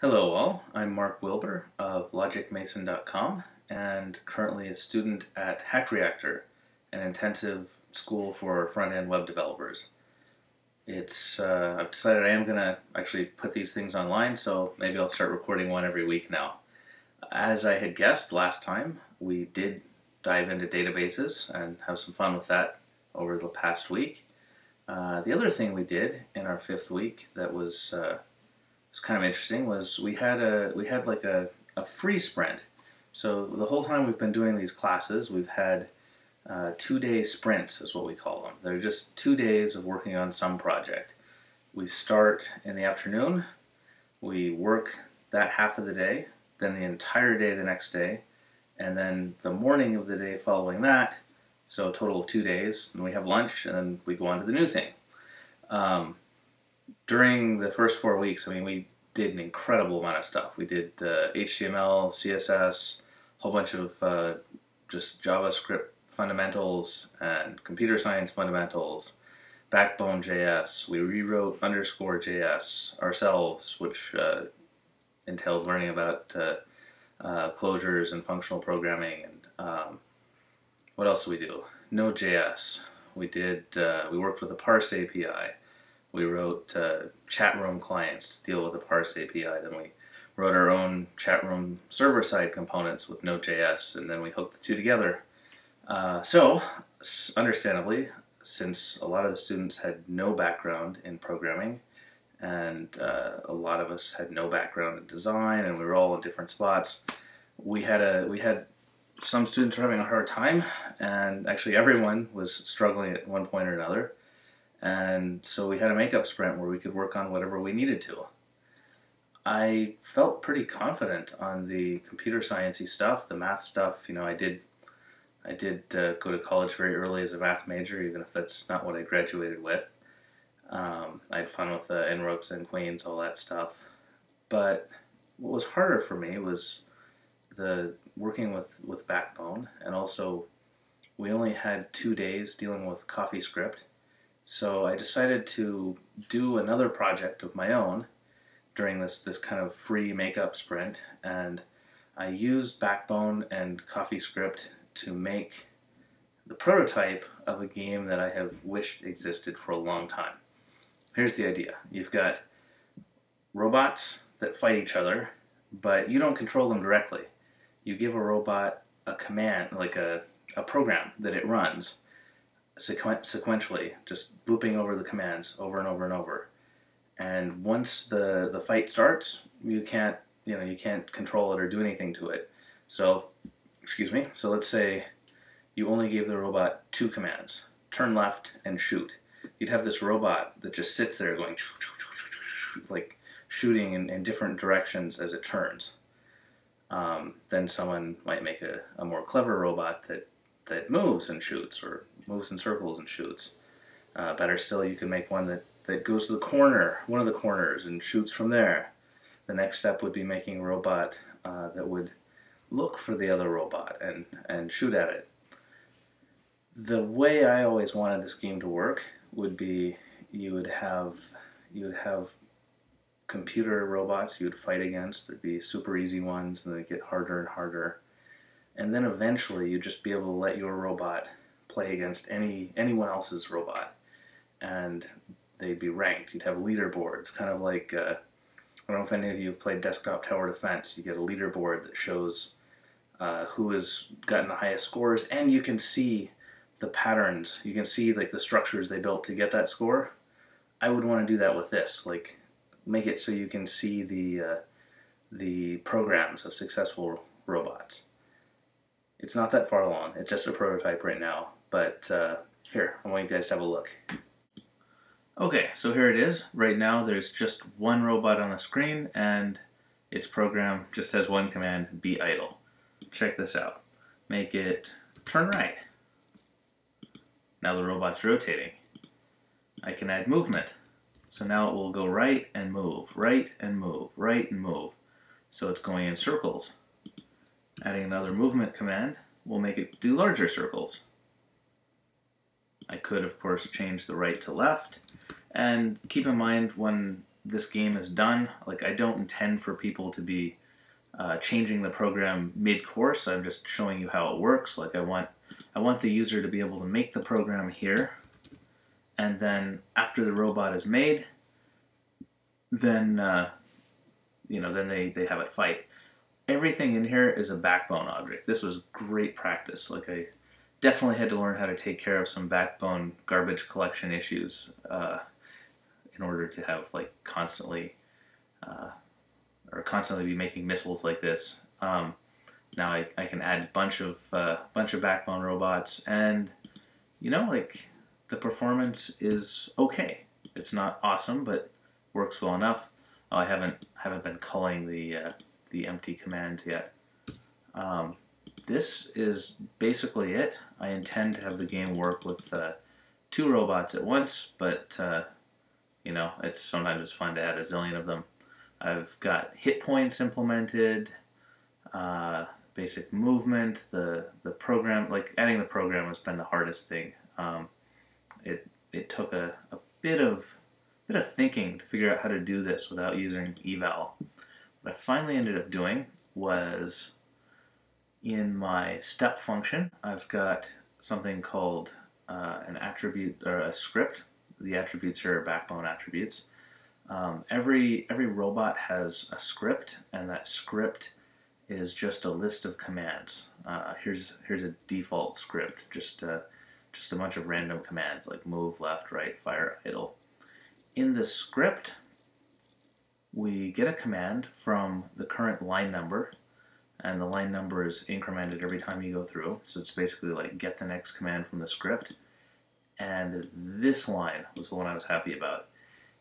Hello all, I'm Mark Wilbur of LogicMason.com and currently a student at Hack Reactor, an intensive school for front-end web developers. It's uh, I've decided I am going to actually put these things online, so maybe I'll start recording one every week now. As I had guessed last time, we did dive into databases and have some fun with that over the past week. Uh, the other thing we did in our fifth week that was uh, was kind of interesting was we had a we had like a, a free sprint. So the whole time we've been doing these classes, we've had uh, two-day sprints is what we call them. They're just two days of working on some project. We start in the afternoon, we work that half of the day, then the entire day the next day, and then the morning of the day following that, so a total of two days, and we have lunch, and then we go on to the new thing. Um, during the first four weeks, I mean, we did an incredible amount of stuff. We did uh, HTML, CSS, a whole bunch of uh, just JavaScript fundamentals and computer science fundamentals, Backbone JS. We rewrote underscore JS ourselves, which uh, entailed learning about uh, uh, closures and functional programming. And um, what else did we do? Node.js. We did. Uh, we worked with a Parse API. We wrote uh, chat room clients to deal with the Parse API. Then we wrote our own chat room server-side components with Node.js, and then we hooked the two together. Uh, so, understandably, since a lot of the students had no background in programming, and uh, a lot of us had no background in design, and we were all in different spots, we had a we had some students were having a hard time, and actually everyone was struggling at one point or another. And so we had a makeup sprint where we could work on whatever we needed to. I felt pretty confident on the computer sciencey stuff, the math stuff. You know, I did, I did uh, go to college very early as a math major, even if that's not what I graduated with. Um, I had fun with the uh, N-Queens, all that stuff. But what was harder for me was the working with with Backbone, and also we only had two days dealing with CoffeeScript so I decided to do another project of my own during this, this kind of free makeup sprint, and I used Backbone and CoffeeScript to make the prototype of a game that I have wished existed for a long time. Here's the idea. You've got robots that fight each other, but you don't control them directly. You give a robot a command, like a, a program that it runs, sequen- sequentially, just looping over the commands over and over and over. And once the the fight starts, you can't you know you can't control it or do anything to it. So, excuse me. So let's say you only gave the robot two commands: turn left and shoot. You'd have this robot that just sits there going like shooting in, in different directions as it turns. Um, then someone might make a, a more clever robot that that moves and shoots, or moves in circles and shoots. Uh, better still, you can make one that, that goes to the corner, one of the corners, and shoots from there. The next step would be making a robot uh, that would look for the other robot and, and shoot at it. The way I always wanted this game to work would be you would have you would have computer robots you would fight against. There'd be super easy ones, and they get harder and harder and then eventually you'd just be able to let your robot play against any anyone else's robot, and they'd be ranked. You'd have leaderboards, kind of like uh, I don't know if any of you have played Desktop Tower Defense. You get a leaderboard that shows uh, who has gotten the highest scores, and you can see the patterns. You can see like the structures they built to get that score. I would want to do that with this, like make it so you can see the uh, the programs of successful robots. It's not that far along. It's just a prototype right now. But uh, here, I want you guys to have a look. Okay, so here it is. Right now there's just one robot on the screen and its program just has one command, be idle. Check this out. Make it turn right. Now the robot's rotating. I can add movement. So now it will go right and move, right and move, right and move. So it's going in circles. Adding another movement command will make it do larger circles. I could, of course, change the right to left. And keep in mind when this game is done. Like I don't intend for people to be uh, changing the program mid-course. I'm just showing you how it works. Like I want, I want the user to be able to make the program here, and then after the robot is made, then uh, you know, then they they have it fight. Everything in here is a backbone object. This was great practice. Like I definitely had to learn how to take care of some backbone garbage collection issues uh, in order to have like constantly uh, or constantly be making missiles like this. Um, now I, I can add a bunch of uh, bunch of backbone robots and you know like the performance is okay. It's not awesome, but works well enough. Oh, I haven't haven't been culling the uh, the empty commands yet. Um, this is basically it. I intend to have the game work with uh, two robots at once, but uh, you know, it's sometimes it's fun to add a zillion of them. I've got hit points implemented, uh, basic movement, the the program, like adding the program has been the hardest thing. Um, it it took a, a bit of bit of thinking to figure out how to do this without using eval. What I finally ended up doing was in my step function, I've got something called uh, an attribute or a script. The attributes are backbone attributes. Um, every every robot has a script, and that script is just a list of commands. Uh, here's here's a default script, just uh, just a bunch of random commands like move, left, right, fire, idle. In the script, we get a command from the current line number and the line number is incremented every time you go through. So it's basically like get the next command from the script. And this line was the one I was happy about.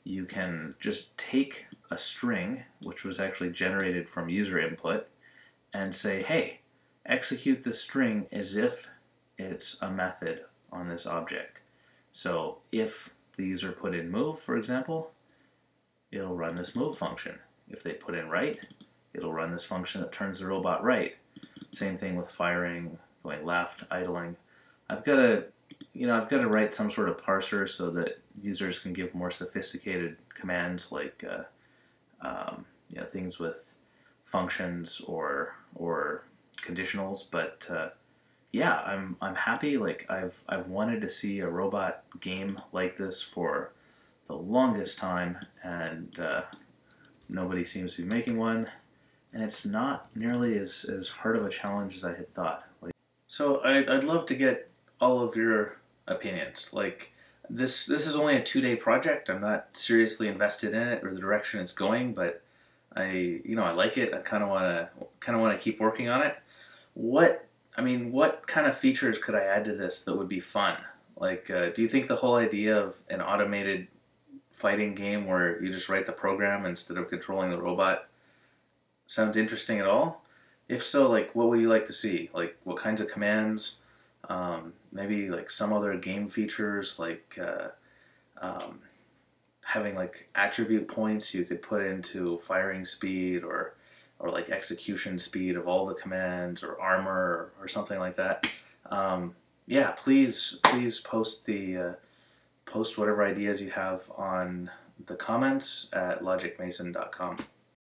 You can just take a string, which was actually generated from user input, and say, hey, execute the string as if it's a method on this object. So if the user put in move, for example, it'll run this move function. If they put in right, it'll run this function that turns the robot right. Same thing with firing, going left, idling. I've got to, you know, I've got to write some sort of parser so that users can give more sophisticated commands like, uh, um, you know, things with functions or or conditionals. But uh, yeah, I'm I'm happy. Like I've I've wanted to see a robot game like this for the longest time, and uh, nobody seems to be making one and it's not nearly as, as hard of a challenge as I had thought. Like, so I'd, I'd love to get all of your opinions. Like this, this is only a two-day project. I'm not seriously invested in it or the direction it's going, but I, you know, I like it. I kind of want to, kind of want to keep working on it. What, I mean, what kind of features could I add to this that would be fun? Like, uh, do you think the whole idea of an automated fighting game where you just write the program instead of controlling the robot sounds interesting at all? If so, like what would you like to see? Like what kinds of commands? Um, maybe like some other game features like uh, um, having like attribute points you could put into firing speed or or like execution speed of all the commands or armor or, or something like that. Um, yeah, please please post the uh, post whatever ideas you have on the comments at logicmason.com.